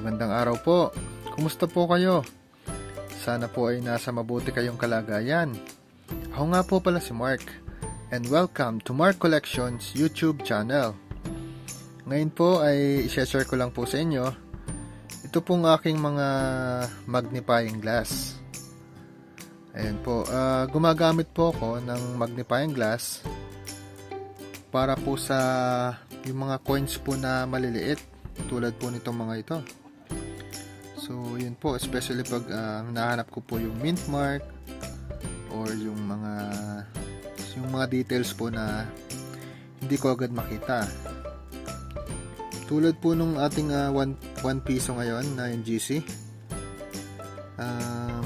Magandang araw po. Kumusta po kayo? Sana po ay nasa mabuti kayong kalagayan. Ako nga po pala si Mark and welcome to Mark Collections YouTube channel. Ngayon po ay i-share ko lang po sa inyo ito pong aking mga magnifying glass. Ayan po, uh, gumagamit po ako ng magnifying glass para po sa yung mga coins po na maliliit tulad po nitong mga ito. So, yun po, especially pag uh, nahanap ko po yung mint mark or yung mga yung mga details po na hindi ko agad makita. Tulad po nung ating 1 uh, one, piso ngayon na yung GC. Uh,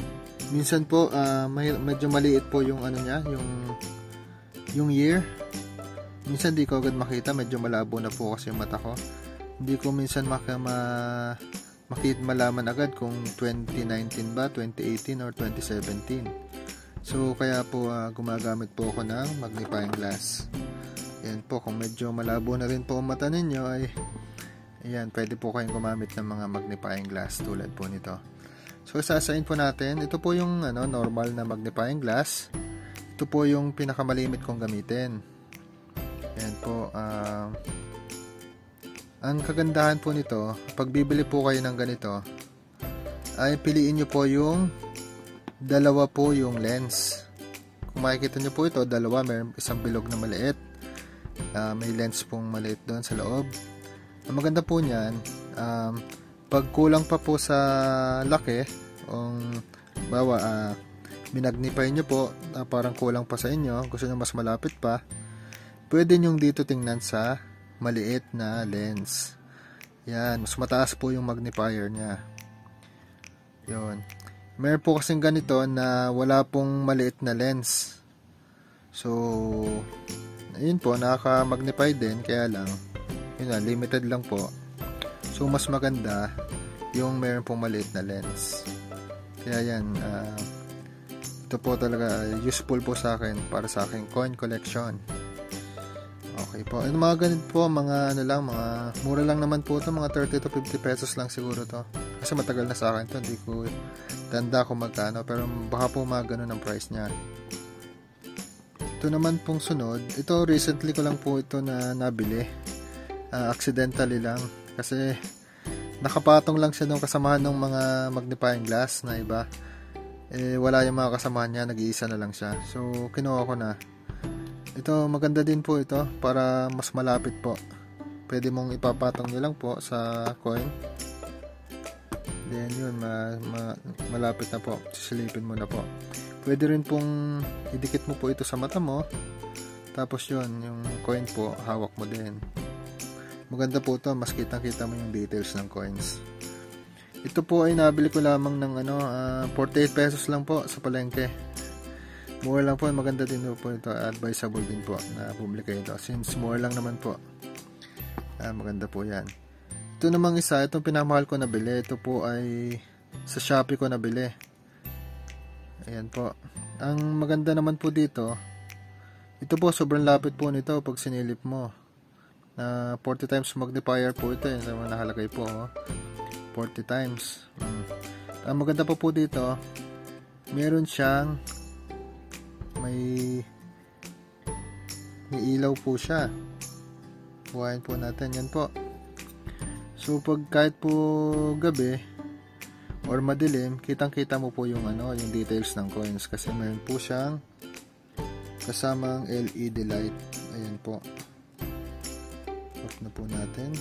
minsan po uh, medyo maliit po yung ano niya, yung yung year. Minsan di ko agad makita, medyo malabo na po kasi yung mata ko. Hindi ko minsan maka ma, makita malaman agad kung 2019 ba, 2018 or 2017. So kaya po uh, gumagamit po ako ng magnifying glass. Yan po, kung medyo malabo na rin po ang mata ninyo ay Ayan, pwede po kayong gumamit ng mga magnifying glass tulad po nito. So, sasain po natin. Ito po yung ano, normal na magnifying glass. Ito po yung pinakamalimit kong gamitin. Ayan po. Uh, ang kagandahan po nito, pag bibili po kayo ng ganito, ay piliin nyo po yung dalawa po yung lens. Kung makikita nyo po ito, dalawa, may isang bilog na maliit. Uh, may lens pong maliit doon sa loob ang maganda po niyan, um, pag kulang pa po sa laki, um, bawa, uh, minagnify nyo po, uh, parang kulang pa sa inyo, gusto nyo mas malapit pa, pwede nyo dito tingnan sa maliit na lens. Yan, mas mataas po yung magnifier niya. Yun. Meron po kasing ganito na wala pong maliit na lens. So, ayun po, nakaka-magnify din, kaya lang, yun na, limited lang po. So, mas maganda yung meron pong maliit na lens. Kaya yan, uh, ito po talaga useful po sa akin para sa aking coin collection. Okay po. Yung mga ganito po, mga ano lang, mga mura lang naman po ito, mga 30 to 50 pesos lang siguro to. Kasi matagal na sa akin to, hindi ko tanda kung magkano, pero baka po mga ganun ang price niya. Ito naman pong sunod, ito recently ko lang po ito na nabili uh, accidentally lang kasi nakapatong lang siya nung kasamahan ng mga magnifying glass na iba eh wala yung mga kasamahan niya nag-iisa na lang siya so kinuha ko na ito maganda din po ito para mas malapit po. Pwede mong ipapatong nyo lang po sa coin. Then yun ma, ma, malapit na po. Sisilipin mo na po. Pwede rin pong idikit mo po ito sa mata mo. Tapos yun yung coin po hawak mo din. Maganda po ito, mas kitang-kita mo yung details ng coins. Ito po ay nabili ko lamang ng ano, uh, ah, 48 pesos lang po sa palengke. Mura lang po, maganda din po ito. Advisable din po na publika ito. Since mura lang naman po. Uh, maganda po yan. Ito namang isa, itong pinamahal ko nabili. Ito po ay sa Shopee ko nabili. Ayan po. Ang maganda naman po dito, ito po sobrang lapit po nito pag sinilip mo na uh, 40 times magnifier po ito yung mga nakalagay po oh. 40 times hmm. ang maganda pa po dito meron siyang may may ilaw po siya buhayin po natin yan po so pag kahit po gabi or madilim kitang kita mo po yung ano yung details ng coins kasi meron po siyang kasamang LED light ayan po na po natin.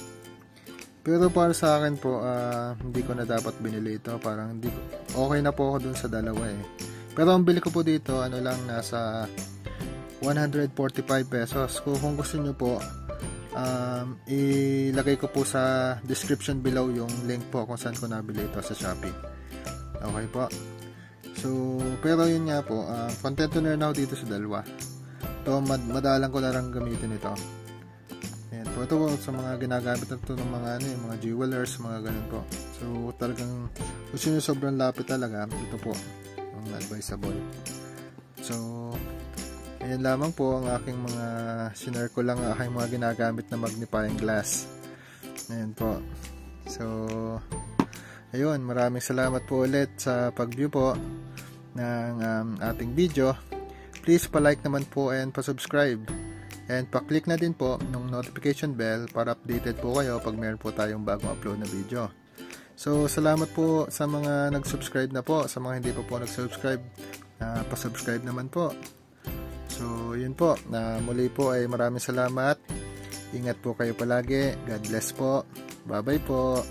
Pero para sa akin po, uh, hindi ko na dapat binili ito. Parang hindi okay na po ako dun sa dalawa eh. Pero ang bili ko po dito, ano lang, nasa 145 pesos. Kung, gusto nyo po, um, ilagay ko po sa description below yung link po kung saan ko nabili ito sa Shopee. Okay po. So, pero yun nga po, uh, contento na rin ako dito sa dalawa. Ito, mad madalang ko na lang gamitin ito po. Ito po sa mga ginagamit na ito ng mga, ano, mga jewelers, mga ganun po. So, talagang, kung sino sobrang lapit talaga, ito po, ang advisable. So, ayan lamang po ang aking mga, sinare ko lang ang aking mga ginagamit na magnifying glass. Ayan po. So, Ayun, maraming salamat po ulit sa pag-view po ng um, ating video. Please pa-like naman po and pa-subscribe. And pa-click na din po ng notification bell para updated po kayo pag meron po tayong bagong upload na video. So, salamat po sa mga nag-subscribe na po. Sa mga hindi pa po, nag-subscribe, uh, pa-subscribe naman po. So, yun po. Uh, muli po ay maraming salamat. Ingat po kayo palagi. God bless po. Bye-bye po.